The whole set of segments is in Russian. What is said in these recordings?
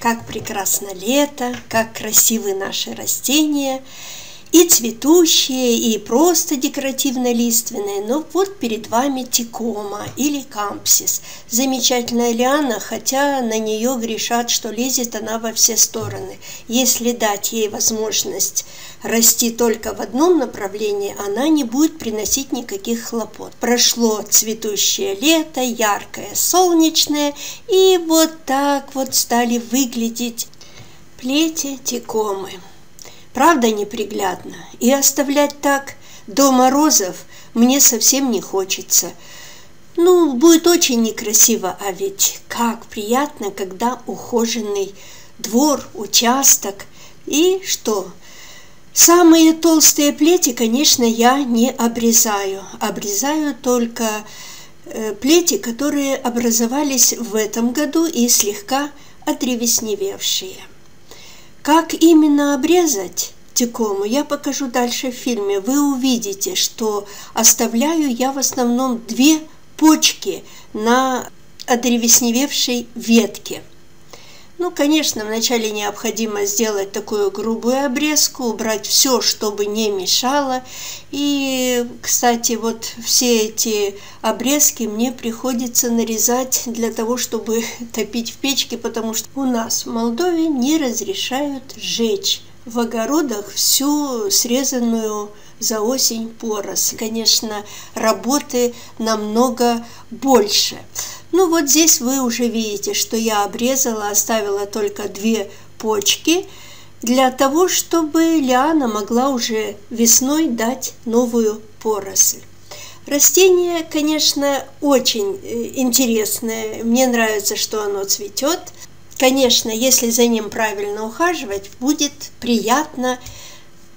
как прекрасно лето, как красивы наши растения, и цветущие, и просто декоративно-лиственные. Но вот перед вами тикома или кампсис. Замечательная лиана, хотя на нее грешат, что лезет она во все стороны. Если дать ей возможность расти только в одном направлении, она не будет приносить никаких хлопот. Прошло цветущее лето, яркое, солнечное, и вот так вот стали выглядеть плети тикомы. Правда неприглядно, и оставлять так до морозов мне совсем не хочется. Ну, будет очень некрасиво, а ведь как приятно, когда ухоженный двор, участок. И что? Самые толстые плети, конечно, я не обрезаю. Обрезаю только э, плети, которые образовались в этом году и слегка отревесневевшие. Как именно обрезать текому, я покажу дальше в фильме. Вы увидите, что оставляю я в основном две почки на одревесневевшей ветке – ну, конечно, вначале необходимо сделать такую грубую обрезку, убрать все, чтобы не мешало. И, кстати, вот все эти обрезки мне приходится нарезать для того, чтобы топить в печке, потому что у нас в Молдове не разрешают жечь в огородах всю срезанную за осень поросль. Конечно, работы намного больше. Ну вот здесь вы уже видите, что я обрезала, оставила только две почки для того, чтобы лиана могла уже весной дать новую поросль. Растение, конечно, очень э, интересное. Мне нравится, что оно цветет. Конечно, если за ним правильно ухаживать, будет приятно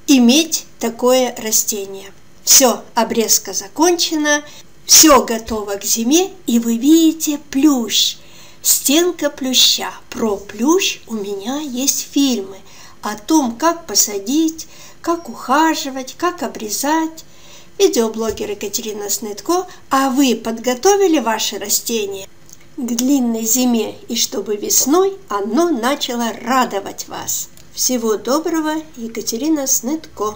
иметь такое растение. Все, обрезка закончена. Все готово к зиме, и вы видите плющ. Стенка плюща. Про плющ у меня есть фильмы о том, как посадить, как ухаживать, как обрезать. Видеоблогер Екатерина Снытко, а вы подготовили ваши растения к длинной зиме, и чтобы весной оно начало радовать вас. Всего доброго, Екатерина Снытко.